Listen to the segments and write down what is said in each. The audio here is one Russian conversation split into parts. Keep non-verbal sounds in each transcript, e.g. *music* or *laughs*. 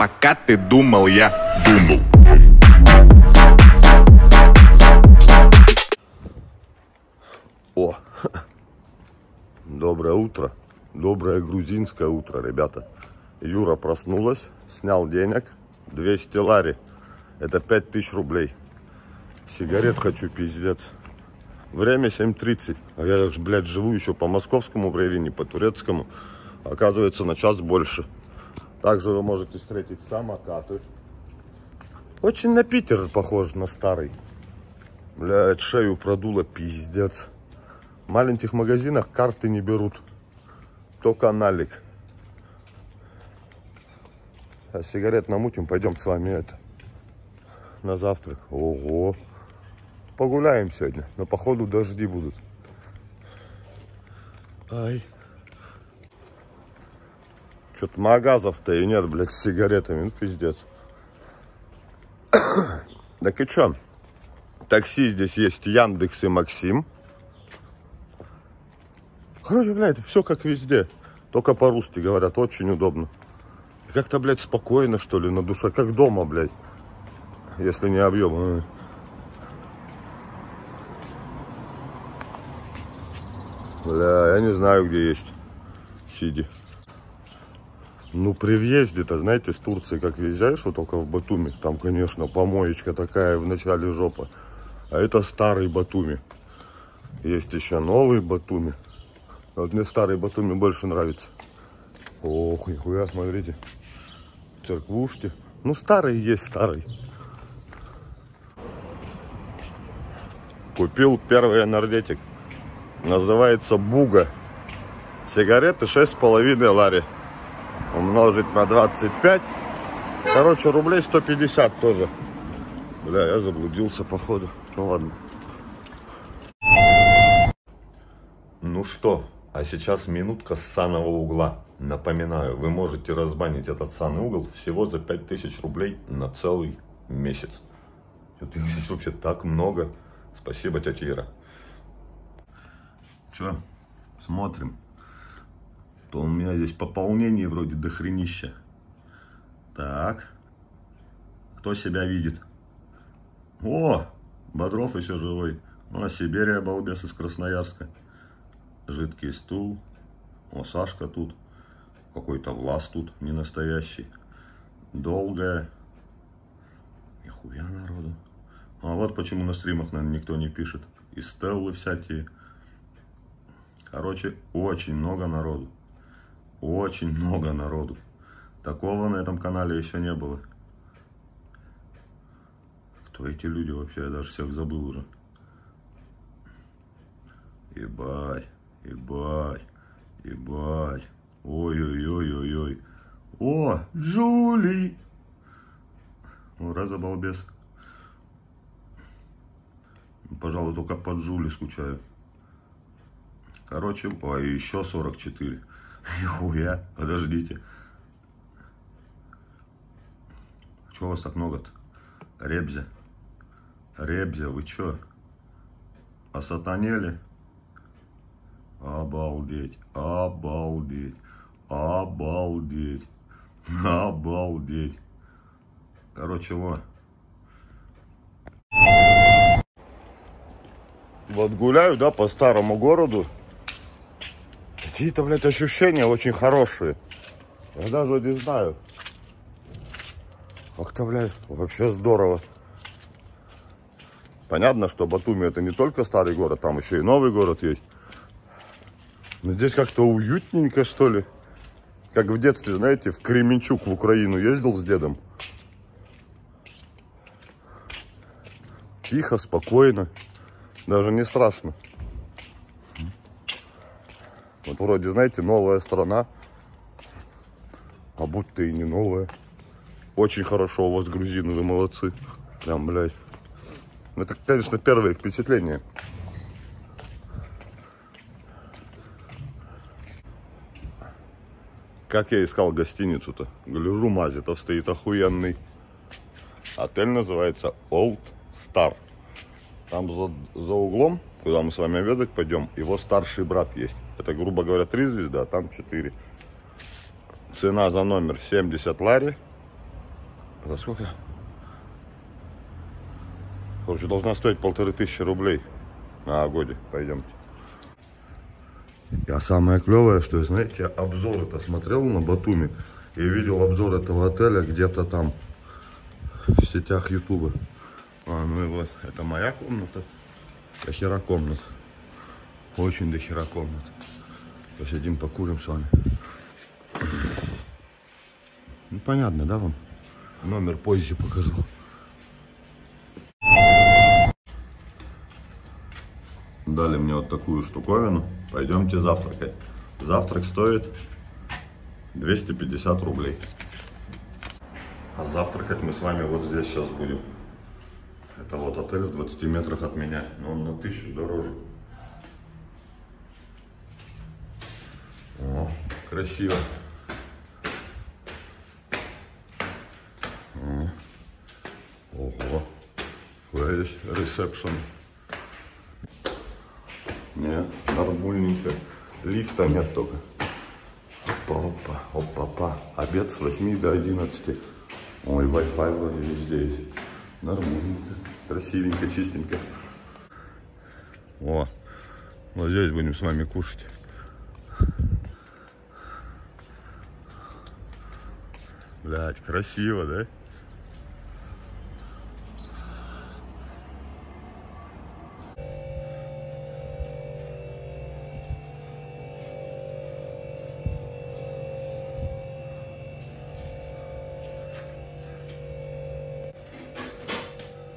Пока ты думал, я думал. О, доброе утро. Доброе грузинское утро, ребята. Юра проснулась, снял денег. 200 лари. Это 5000 рублей. Сигарет хочу, пиздец. Время 7.30. А я блядь, живу еще по московскому времени, по турецкому. Оказывается, на час больше. Также вы можете встретить самокаты. Очень на Питер похож, на старый. Блядь, шею продуло, пиздец. В маленьких магазинах карты не берут. Только налик. А сигарет намутим, пойдем с вами это. На завтрак. Ого. Погуляем сегодня. Но походу дожди будут. Ай. Что-то магазов-то и нет, блядь, с сигаретами. Ну, пиздец. *coughs* так и чё? Такси здесь есть Яндекс и Максим. Короче, блядь, все как везде. Только по-русски говорят, очень удобно. Как-то, блядь, спокойно, что ли, на душе. Как дома, блядь. Если не объем. Бля, я не знаю, где есть Сиди. Ну, при въезде-то, знаете, с Турции как въезжаешь, вот только в Батуми, там, конечно, помоечка такая в начале жопа. А это старый Батуми. Есть еще новый Батуми. Вот мне старый Батуми больше нравится. Ох, нихуя, смотрите. Церквушки. Ну, старый есть старый. Купил первый энергетик. Называется Буга. Сигареты 6,5 лари. Умножить на 25. Короче, рублей 150 тоже. Бля, я заблудился, походу. Ну ладно. Ну что, а сейчас минутка с санного угла. Напоминаю, вы можете разбанить этот санный угол всего за 5000 рублей на целый месяц. Вот их здесь вообще так много. Спасибо, тетя Ира. Че, смотрим. То у меня здесь пополнение вроде дохренища. Так. Кто себя видит? О, Бодров еще живой. Ну, а Сибирия, балбес из Красноярска жидкий стул. О, Сашка тут. Какой-то Влас тут не настоящий. Долгая. Нихуя народу. А вот почему на стримах, наверное, никто не пишет. И стеллы всякие. Короче, очень много народу. Очень много народу. Такого на этом канале еще не было. Кто эти люди вообще? Я даже всех забыл уже. Ебать. Ебать, ебать. Ой-ой-ой-ой-ой. О, Джули. Ну, раз балбес. Пожалуй, только под Джули скучаю. Короче, ой, еще 44. Нихуя, подождите. Чего у вас так много-то? Ребзя. Ребзя, вы чё? Осатанели? Обалдеть, обалдеть, обалдеть, *laughs* обалдеть. Короче, вот. Вот гуляю, да, по старому городу. Какие-то, блядь, ощущения очень хорошие. Я даже не знаю. Ах-то, блядь, вообще здорово. Понятно, что Батуми это не только старый город, там еще и новый город есть. Но здесь как-то уютненько, что ли. Как в детстве, знаете, в Кременчук в Украину ездил с дедом. Тихо, спокойно. Даже не страшно. Вроде, знаете, новая страна. А будто и не новая. Очень хорошо у вас грузины, вы молодцы. Прям, блядь. Это, конечно, первое впечатление. Как я искал гостиницу-то? Гляжу, Мазитов стоит охуенный. Отель называется Old Star. Там за, за углом, куда мы с вами обедать пойдем, его старший брат есть. Это, грубо говоря, три звезды, а там четыре. Цена за номер 70 лари. За сколько? Короче, должна стоить полторы тысячи рублей на годе. Пойдемте. Я самое клевое, что, знаете, обзор это смотрел на Батуми и видел обзор этого отеля где-то там в сетях Ютуба. А, ну и вот, это моя комната. Дохера комнат. Очень дохера комнат. Посидим, покурим с вами. Ну, понятно, да, вам? Номер позже покажу. Дали мне вот такую штуковину. Пойдемте завтракать. Завтрак стоит 250 рублей. А завтракать мы с вами вот здесь сейчас будем. Это вот отель в 20 метрах от меня. Но он на тысячу дороже. О, красиво. Ого. Какой есть ресепшн. Нет, нормальненько. Лифта нет только. Опа, опа, опа. Обед с 8 до 11. Ой, Wi-Fi вроде везде есть. Нормальненько. Красивенько, чистенько. О, вот здесь будем с вами кушать. Блять, красиво, да?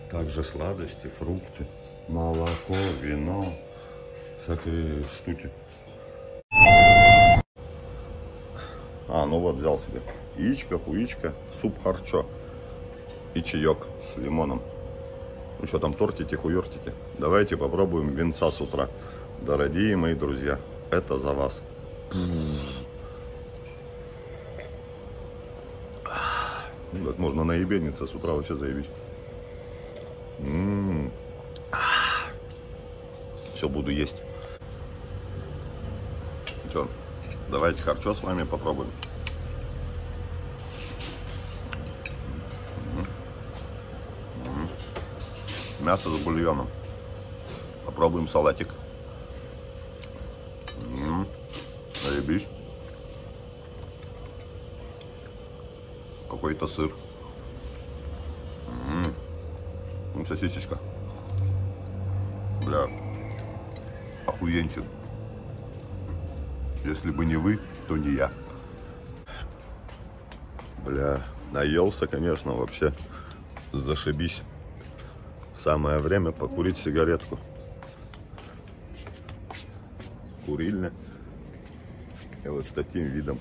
Также сладости, фрукты, молоко, вино, всякие штуки. А, ну вот взял себе яичко, хуичко, суп харчо и чаек с лимоном. Ну что там, тортики, хуертики. Давайте попробуем винца с утра. Дорогие мои друзья, это за вас. Ну, так можно наебениться с утра вообще заявить. Все буду есть. Все, давайте харчо с вами попробуем. Мясо с бульоном. Попробуем салатик. Заебись. Какой-то сыр. Ну, сосисечка. Бля. Охуенчик. Если бы не вы, то не я. Бля, наелся, конечно, вообще. Зашибись. Самое время покурить сигаретку. Курильня. И вот с таким видом.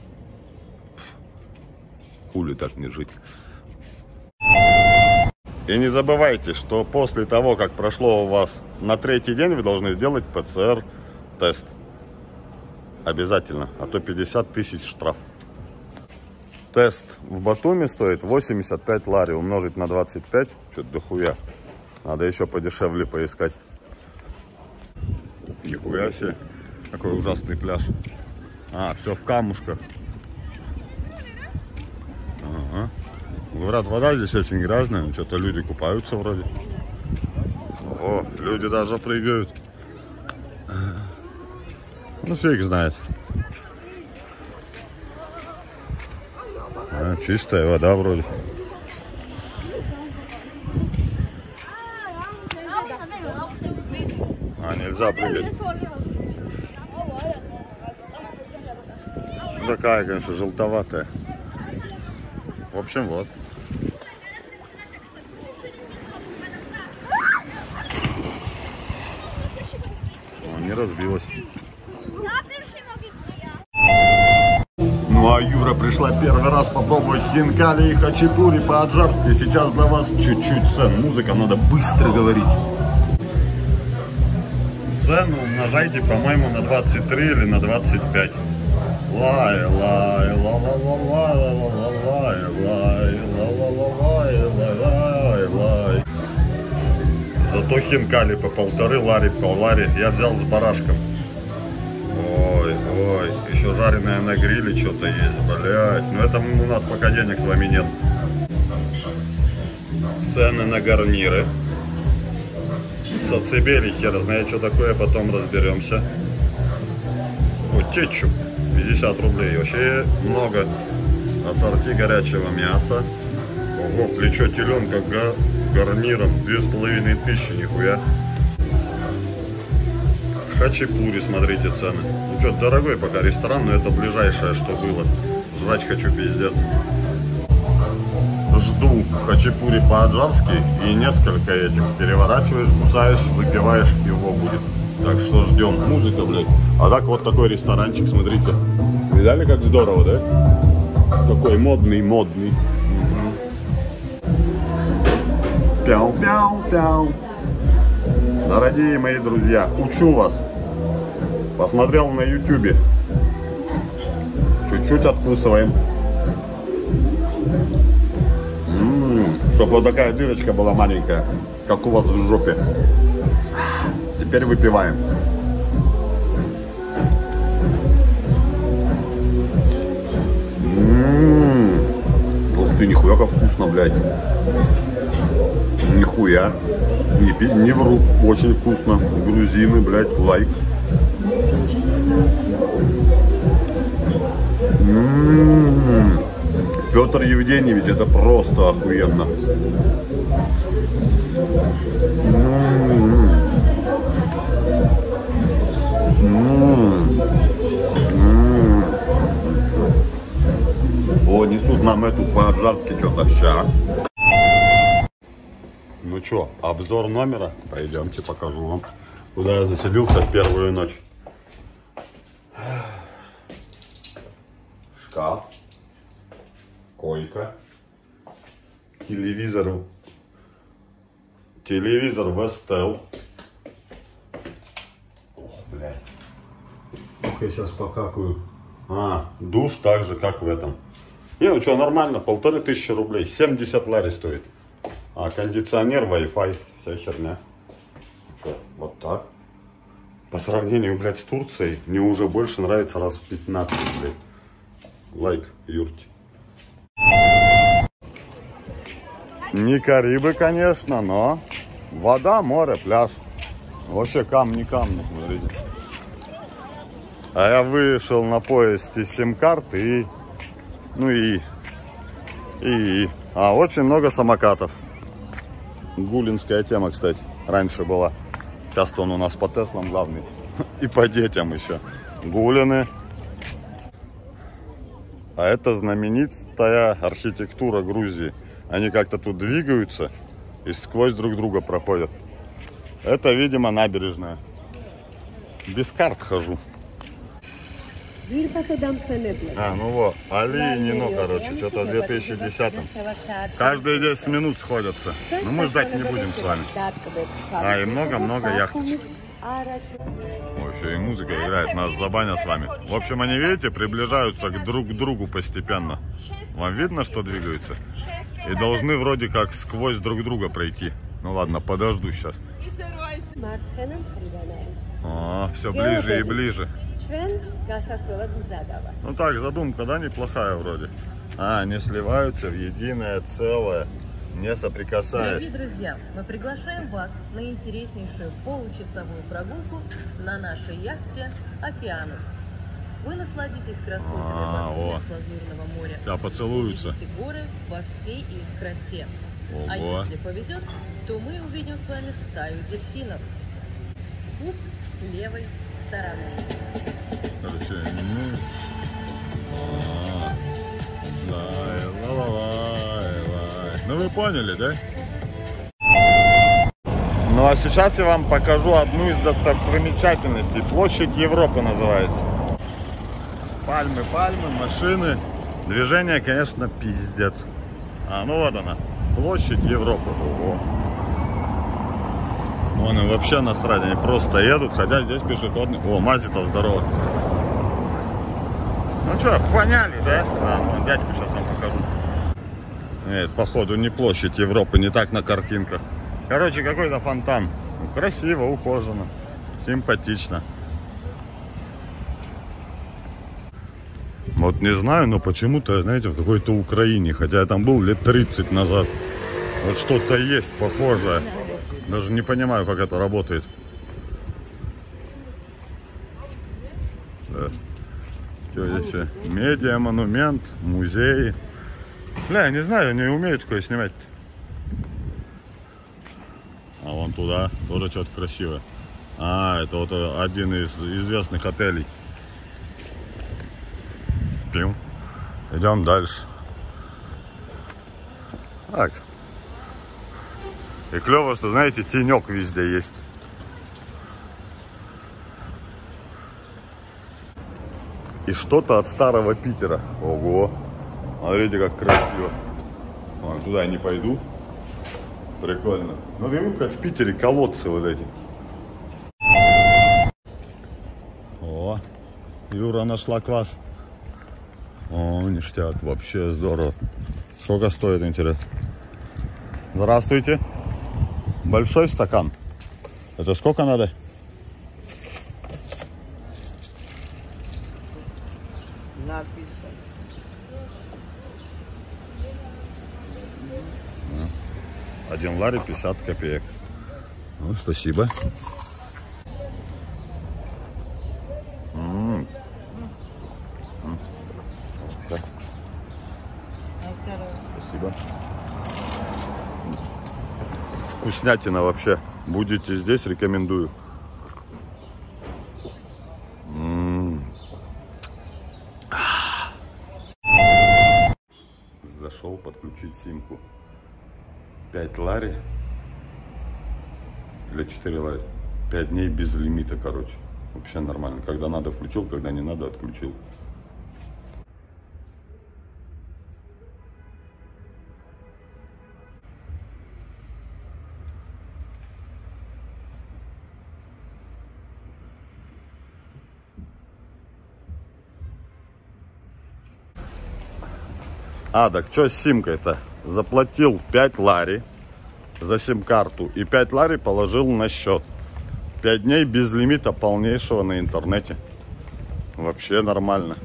Хули так не жить. И не забывайте, что после того, как прошло у вас на третий день, вы должны сделать ПЦР-тест. Обязательно, а то 50 тысяч штраф. Тест в Батуми стоит 85 лари, умножить на 25, что-то дохуя. Надо еще подешевле поискать. Нихуя себе, какой ужасный пляж. А, все в камушках. Ага. Говорят, вода здесь очень грязная, что-то люди купаются вроде. О, люди даже прыгают. Ну, фиг знает. А, чистая вода вроде. А, нельзя прыгать. Такая, конечно, желтоватая. В общем, вот. О, не разбилась. Ну а Юра пришла первый раз попробовать хинкали и хачапури по-аджарски. Сейчас для вас чуть-чуть цен. Музыка надо быстро говорить. Цену умножайте, по-моему, на 23 или на 25. Лай, лай, ла ла ла ла ла ла лай, лай, ла ла ла лай, лай, лай, лай. Зато хинкали по полторы лари по лари я взял с барашком. Ой, ой, еще жареное на гриле что-то есть, блядь. Но это у нас пока денег с вами нет. цены на гарниры. Сацебели, хер знает, что такое, потом разберемся. Кетчуп, 50 рублей. Вообще много ассорти горячего мяса. Ого, плечо теленка га гарниром, две с половиной тысячи, нихуя. Хачапури, смотрите цены. Ну что, дорогой пока ресторан, но это ближайшее, что было. Жрать хочу пиздец. Жду хачапури по-аджарски и несколько этих. Переворачиваешь, кусаешь, выпиваешь, пиво будет. Так что ждем. Музыка, блядь. А так вот такой ресторанчик, смотрите. Видали, как здорово, да? Такой модный, модный. Пяу-пяу-пяу. Дорогие мои друзья, учу вас. Посмотрел на ютюбе. Чуть-чуть откусываем. Чтобы вот такая дырочка была маленькая, как у вас в жопе. Теперь выпиваем. М-м-м. Ух ты, нихуя как вкусно, блядь. Нихуя. Не, не вру. Очень вкусно. Грузины, блядь, лайк. М-м-м. Петр Евгеньевич, это просто охуенно. О, несут нам эту по-аджарски что-то ща. Ну что, обзор номера? Пойдемте, покажу вам. Куда я заселился в первую ночь. Шкаф. Койка. Телевизор. Телевизор Vestel. Ох, блядь. Ох, я сейчас покакаю. А, душ так же, как в этом. Не, ну что, нормально, полторы тысячи рублей. 70 лари стоит. А кондиционер, Wi-Fi, вся херня. Что, вот так. По сравнению, блядь, с Турцией, мне уже больше нравится раз в 15, блядь. Лайк, Юрти. Не Карибы, конечно, но вода, море, пляж. Вообще камни, камни, смотрите. А я вышел на поезд из сим-карты и... Ну и... И... А, очень много самокатов. Гулинская тема, кстати, раньше была. Сейчас он у нас по Теслам главный. *laughs* И по детям еще. Гулины. А это знаменитая архитектура Грузии. Они как-то тут двигаются и сквозь друг друга проходят. Это, видимо, набережная. Без карт хожу. А, ну вот, Али и Нино, короче, что-то в 2010-м. Каждые 10 минут сходятся. Но мы ждать не будем с вами. А, и много-много яхточек. И музыка играет, нас забанят с вами. В общем, они, видите, приближаются к друг к другу постепенно. Вам видно, что двигаются? И должны вроде как сквозь друг друга пройти. Ну ладно, подожду сейчас. О, все ближе и ближе. Ну так, задумка, да, неплохая вроде. А, они сливаются в единое целое, не соприкасаясь. Дорогие друзья, мы приглашаем вас на интереснейшую получасовую прогулку на нашей яхте «Океанус». Вы насладитесь красотами А. Лазурного моря. Сейчас поцелуются. Горы во всей их красе. А Ого. если повезет, то мы увидим с вами стаю дельфинов. Спуск левой стороны. Короче, ну... А, лай, ла-ла-лай, лай. Ну вы поняли, да? Ну а сейчас я вам покажу одну из достопримечательностей. Площадь Европы называется. Пальмы, пальмы, машины. Движение, конечно, пиздец. А, ну вот она. Площадь Европы. Ого. Вон им вообще насрать, они просто едут, хотя здесь пешеходный. О, Мазитов, здорово. Ну что, поняли, да? А, вон дядьку сейчас вам покажу. Нет, походу не площадь Европы, не так на картинках. Короче, какой-то фонтан. Красиво, ухоженно, симпатично. Вот не знаю, но почему-то, знаете, в какой-то Украине, хотя я там был лет 30 назад. Вот что-то есть похожее. Даже не понимаю, как это работает. Да. Что здесь? Медиа, монумент, музей. Бля, я не знаю, не умею такое снимать. А вон туда тоже что-то красивое. А, это вот один из известных отелей. Пьем. Идем дальше. Так. И клево, что, знаете, тенек везде есть. И что-то от старого Питера. Ого. Смотрите, как красиво. Вон, туда я не пойду. Прикольно. Ну, видно, как в Питере колодцы вот эти. О, Юра нашла квас. О, ништяк, вообще здорово. Сколько стоит, интересно? Здравствуйте. Большой стакан. Это сколько надо? 1 лари 50 копеек. Ну, спасибо. М -м -м. Спасибо. Вкуснятина вообще. Будете здесь, рекомендую. Зашел подключить симку. 5 лари. Или 4 лари. 5 дней без лимита, короче. Вообще нормально. Когда надо включил, когда не надо отключил. А, так что с симкой-то? Заплатил 5 лари за сим-карту и 5 лари положил на счет. 5 дней без лимита полнейшего на интернете. Вообще нормально.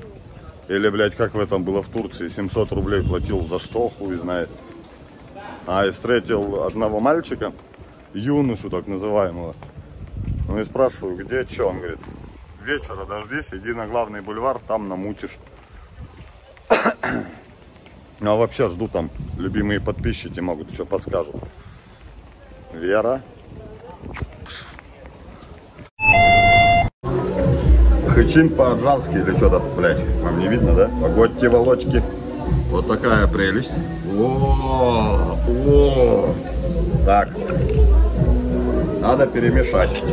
Или, блядь, как в этом было в Турции, 700 рублей платил за что, хуй знает. А, и встретил одного мальчика, юношу так называемого. Ну и спрашиваю, где, что? Он говорит, вечера дождись, иди на главный бульвар, там намутишь. Ну а вообще жду там, любимые подписчики могут еще подскажут. Вера. Хычин по-аджарски или что-то, блядь, вам не видно, да? Погодьте, волочки. Вот такая прелесть. О, о. Так. Надо перемешать.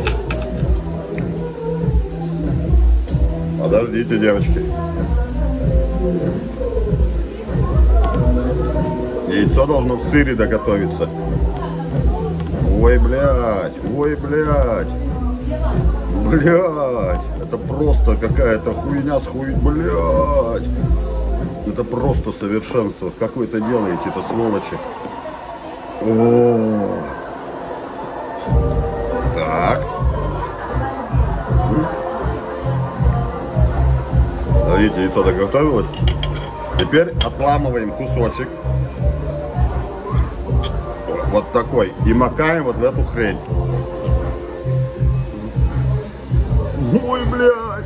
Подождите, девочки. Яйцо должно в сыре доготовиться. Ой, блядь, ой, блядь. Блядь, это просто какая-то хуйня с хуй, блядь. Это просто совершенство. Как вы это делаете, это сволочи? О. Так. Смотрите, яйцо доготовилось. Теперь отламываем кусочек. Вот такой. И макаем вот в эту хрень. Ой, блядь.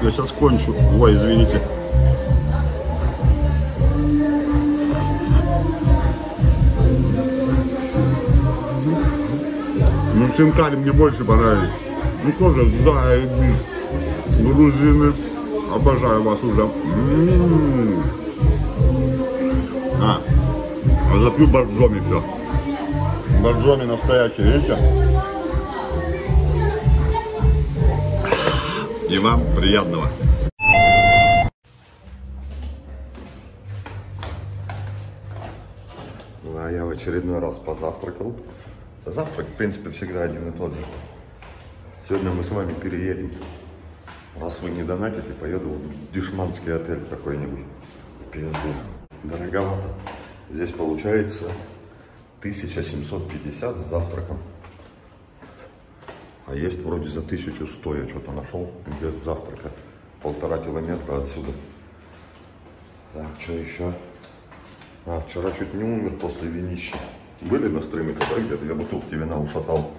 Я сейчас кончу. Ой, извините. Ну, шинкали мне больше понравились. Ну, тоже заебись. Грузины. Обожаю вас уже. М-м-м. А, а запью боржоми все. Боржоми настоящий, видите? И вам приятного. Ну, а я в очередной раз позавтракал. Завтрак, в принципе, всегда один и тот же. Сегодня мы с вами переедем. Раз вы не донатите, поеду в дешманский отель какой-нибудь. Пизду. Дороговато. Здесь получается 1750 с завтраком. А есть вроде за 1100 я что-то нашел без завтрака. Полтора километра отсюда. Так, что еще? А, вчера чуть не умер после винища. Были на стриме, когда где две бутылки вина ушатал.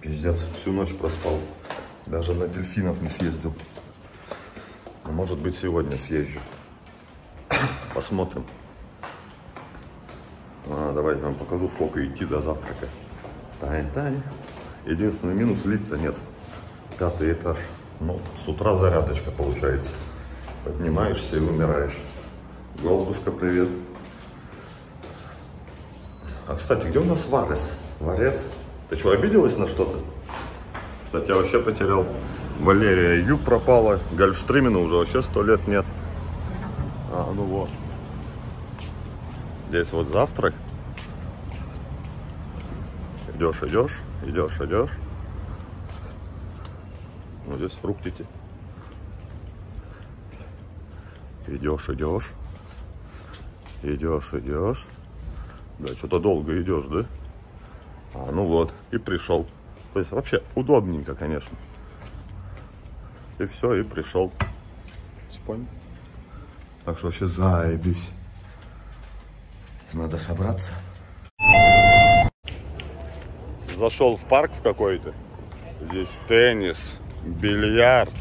Пиздец, всю ночь проспал. Даже на дельфинов не съездил. Но, может быть, сегодня съезжу. *coughs* Посмотрим. А, давайте я вам покажу, сколько идти до завтрака. Тань-тань. Единственный минус лифта нет. Пятый этаж. Ну, с утра зарядочка получается. Поднимаешься и умираешь. Голдушка, привет. А, кстати, где у нас Варес? Варес? Ты что, обиделась на что-то? Кстати, я вообще потерял. Валерия Ю пропала. Гольфстримена уже вообще сто лет нет. А, ну вот. Здесь вот завтрак. Идешь, идешь, идешь, идешь. Вот здесь фруктики. Идешь, идешь. Идешь, идешь. Да, что-то долго идешь, да? А, ну вот, и пришел. То есть вообще удобненько, конечно. И все, и пришел. Понял? Так что вообще заебись. Надо собраться. Зашел в парк в какой-то. Здесь теннис, бильярд,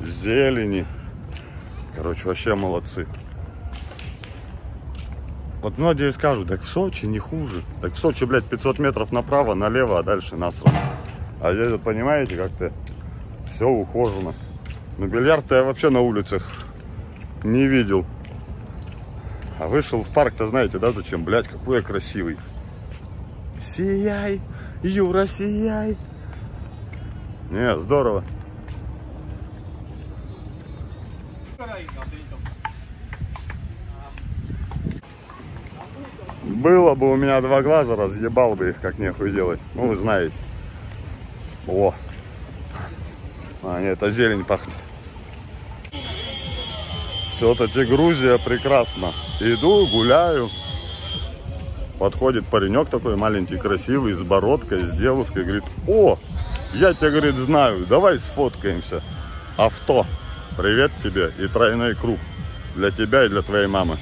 зелени. Короче, вообще молодцы. Вот многие скажут, так в Сочи не хуже. Так в Сочи, блядь, 500 метров направо, налево, а дальше насрано. А здесь, вот, понимаете, как-то все ухожено. Но бильярд я вообще на улицах не видел. А вышел в парк-то, знаете, да, зачем? Блядь, какой я красивый. Сияй, Юра, сияй. Не, здорово. Было бы у меня два глаза, разъебал бы их, как нехуй делать. Ну, вы знаете. О. А, нет, это зелень пахнет. Все-таки Грузия прекрасна. Иду, гуляю. Подходит паренек такой маленький, красивый, с бородкой, с девушкой. Говорит, о, я тебя, говорит, знаю, давай сфоткаемся. Авто, привет тебе и тройной круг. Для тебя и для твоей мамы.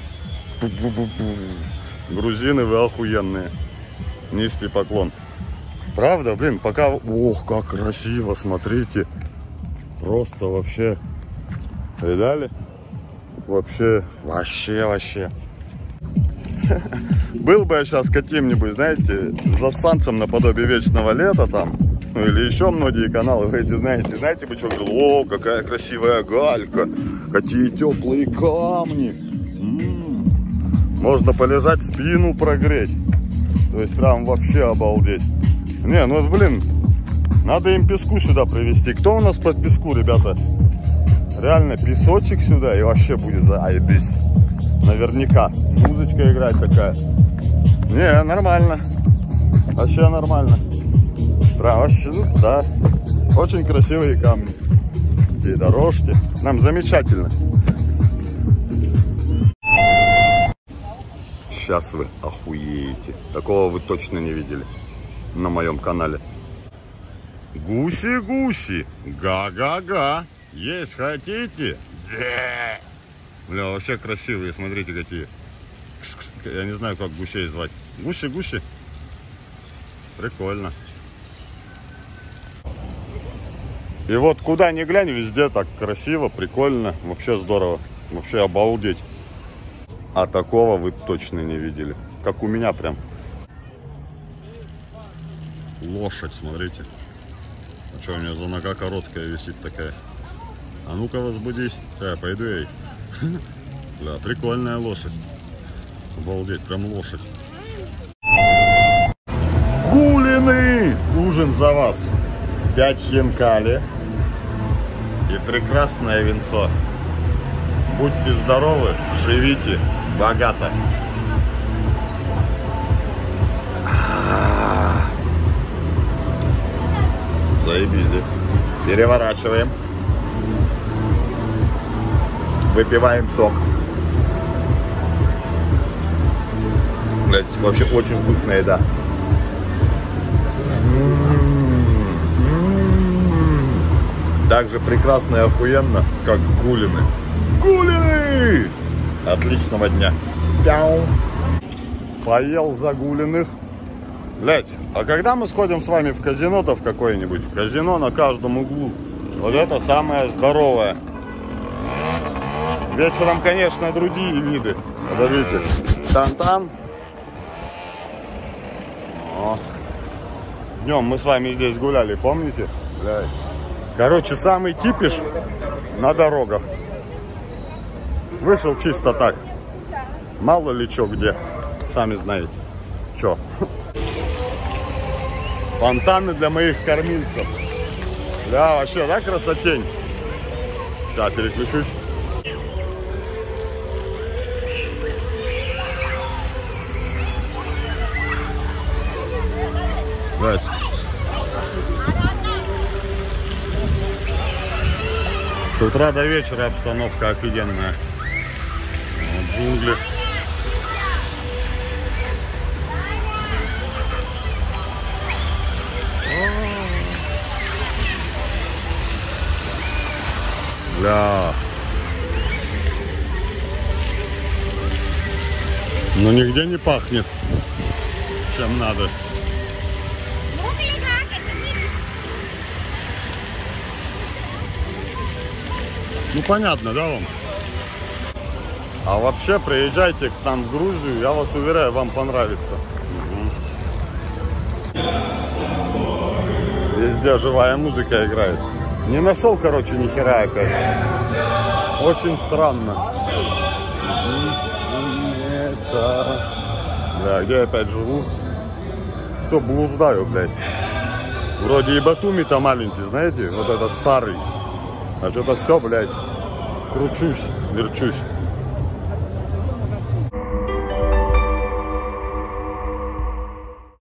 Грузины вы охуенные. Низкий поклон. Правда, блин, пока... Ох, как красиво, смотрите. Просто вообще... Видали? Вообще, вообще, вообще. Был бы я сейчас каким-нибудь, знаете, засанцем наподобие Вечного Лета там, ну или еще многие каналы, вы эти знаете, знаете бы что, говорил, о, какая красивая галька, какие теплые камни. М -м -м. Можно полежать, спину прогреть. То есть прям вообще обалдеть. Не, ну блин, надо им песку сюда привезти. Кто у нас под песку, ребята? Реально песочек сюда и вообще будет заебись. Наверняка. Музычка играть такая. Не, нормально. Вообще нормально. Прям вообще, ну, да. Очень красивые камни. И дорожки. Нам замечательно. Сейчас вы охуеете. Такого вы точно не видели на моем канале. Гуси-гуси, га-га-га. Есть хотите? Да. Бля, вообще красивые, смотрите какие. Я не знаю, как гусей звать. Гуси-гуси. Прикольно. И вот куда ни глянь, везде так красиво, прикольно. Вообще здорово. Вообще обалдеть. А такого вы точно не видели. Как у меня прям. Лошадь, смотрите. А что, у меня за нога короткая висит такая. А ну-ка возбудись. Я пойду ей. *laughs* Да, прикольная лошадь. Обалдеть, прям лошадь. Гулины! Ужин за вас. Пять хинкали. И прекрасное венцо. Будьте здоровы, живите богато. Заебись, да? Переворачиваем. Выпиваем сок. Блять, вообще очень вкусная еда. Так же прекрасно и охуенно, как гулины. Гулины! Отличного дня. Пяу. поел загуленных. Блять, а когда мы сходим с вами в казино-то в какое-нибудь? Казино на каждом углу. Вот это самое здоровое. Вечером, конечно, другие виды. Подождите. Тан-тан. Днем мы с вами здесь гуляли, помните? Короче, самый кипиш на дорогах. Вышел чисто так. Мало ли что где. Сами знаете. Чё. Фонтаны для моих кормильцев. Да, вообще, да, красотень? Сейчас переключусь. Блядь. С утра до вечера обстановка офигенная. Вот джунгли. Бля. Но нигде не пахнет, чем надо. Ну понятно, да вам? А вообще приезжайте к нам в Грузию, я вас уверяю, вам понравится. Угу. Везде живая музыка играет. Не нашел, короче, ни хера опять. Очень странно. Бля, где я опять живу? Все, блуждаю, блядь. Вроде и Батуми-то маленький, знаете, вот этот старый. А что-то все, блядь, кручусь, верчусь.